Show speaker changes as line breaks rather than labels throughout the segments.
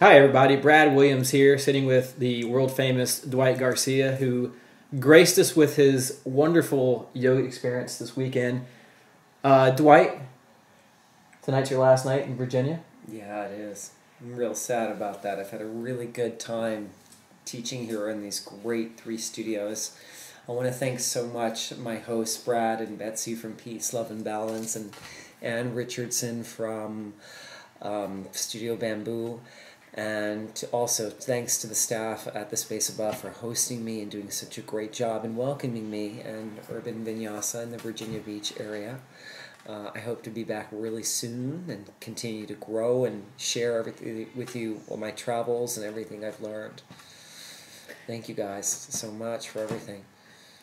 Hi, everybody. Brad Williams here, sitting with the world famous Dwight Garcia, who graced us with his wonderful yoga experience this weekend. Uh, Dwight, tonight's your last night in Virginia.
Yeah, it is. I'm real sad about that. I've had a really good time teaching here in these great three studios. I want to thank so much my hosts, Brad and Betsy from Peace, Love, and Balance, and Ann Richardson from um, Studio Bamboo. And also thanks to the staff at the Space Above for hosting me and doing such a great job and welcoming me and Urban Vinyasa in the Virginia Beach area. Uh, I hope to be back really soon and continue to grow and share everything with you, all my travels and everything I've learned. Thank you guys so much for everything.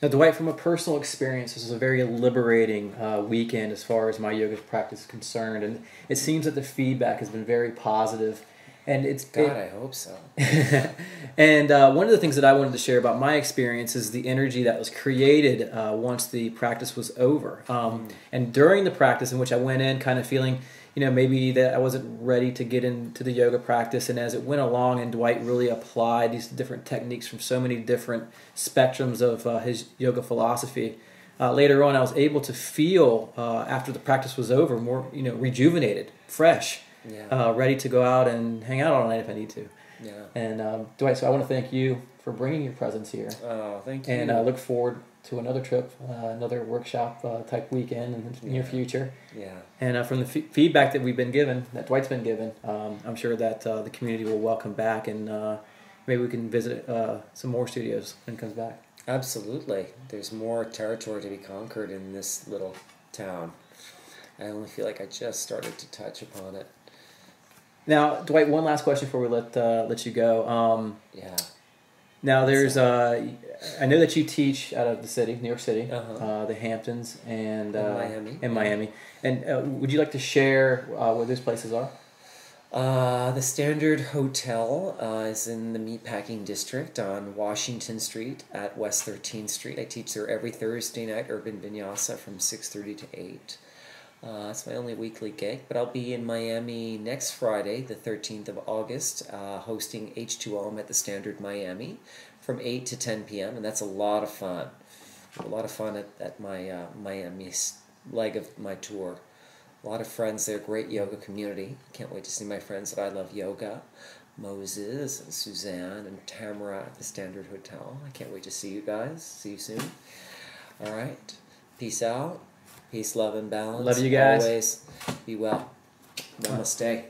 Now, Dwight, from a personal experience, this was a very liberating uh, weekend as far as my yoga practice is concerned, and it seems that the feedback has been very positive and it's
God,
it,
I hope so.
and uh, one of the things that I wanted to share about my experience is the energy that was created uh, once the practice was over, um, mm. and during the practice in which I went in, kind of feeling, you know, maybe that I wasn't ready to get into the yoga practice, and as it went along, and Dwight really applied these different techniques from so many different spectrums of uh, his yoga philosophy. Uh, later on, I was able to feel uh, after the practice was over more, you know, rejuvenated, fresh yeah. uh, ready to go out and hang out all night if I need to.
Yeah.
And um, Dwight, so I want to thank you for bringing your presence here.
Oh, thank you.
And I uh, look forward to another trip, uh, another workshop uh, type weekend in the yeah. near future.
Yeah.
And uh, from the f- feedback that we've been given, that Dwight's been given, um, I'm sure that uh, the community will welcome back and uh, maybe we can visit uh, some more studios when it comes back.
Absolutely. There's more territory to be conquered in this little town. I only feel like I just started to touch upon it.
Now, Dwight, one last question before we let uh, let you go. Um,
yeah.
Now, there's uh, I know that you teach out of the city, New York City,
uh-huh.
uh, the Hamptons, and,
uh, Miami.
And Miami. And uh, would you like to share uh, where those places are?
Uh, the Standard Hotel uh, is in the Meatpacking District on Washington Street at West 13th Street. I teach there every Thursday night, Urban Vinyasa, from 6.30 to 8. Uh, it's my only weekly gig, but I'll be in Miami next Friday, the 13th of August, uh, hosting H2O at the Standard Miami from 8 to 10 p.m., and that's a lot of fun. A lot of fun at, at my uh, Miami leg of my tour. A lot of friends there, great yoga community. Can't wait to see my friends that I love yoga. Moses and Susanne and Tamara at the Standard Hotel. I can't wait to see you guys. See you soon. All right. Peace out. Peace, love, and balance.
Love you guys.
Always be well. Namaste.